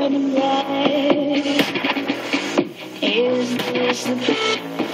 red and white. Is this the